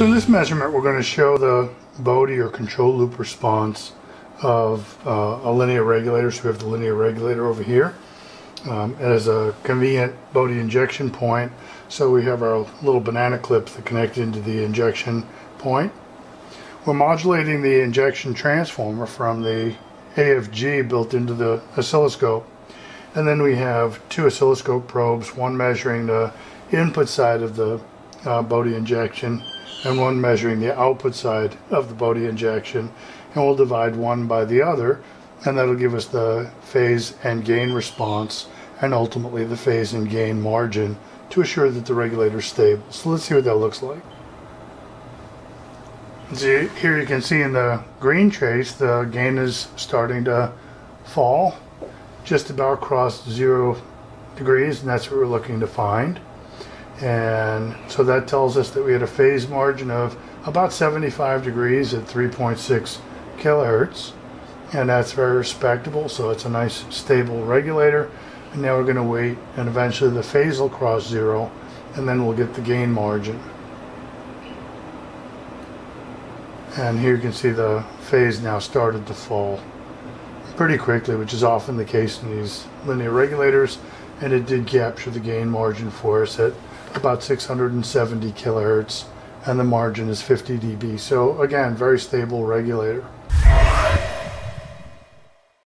So in this measurement, we're going to show the Bode or control loop response of uh, a linear regulator. So we have the linear regulator over here. Um, a convenient Bode injection point. So we have our little banana clips that connect into the injection point. We're modulating the injection transformer from the AFG built into the oscilloscope. And then we have two oscilloscope probes, one measuring the input side of the uh, Bode injection and one measuring the output side of the Bode injection. And we'll divide one by the other, and that'll give us the phase and gain response, and ultimately the phase and gain margin to assure that the regulator is stable. So let's see what that looks like. Here you can see in the green trace, the gain is starting to fall just about across zero degrees, and that's what we're looking to find. And so that tells us that we had a phase margin of about 75 degrees at 3.6 kilohertz. And that's very respectable, so it's a nice stable regulator. And now we're going to wait, and eventually the phase will cross zero, and then we'll get the gain margin. And here you can see the phase now started to fall pretty quickly, which is often the case in these linear regulators. And it did capture the gain margin for us at about 670 kilohertz, and the margin is 50 dB. So again, very stable regulator.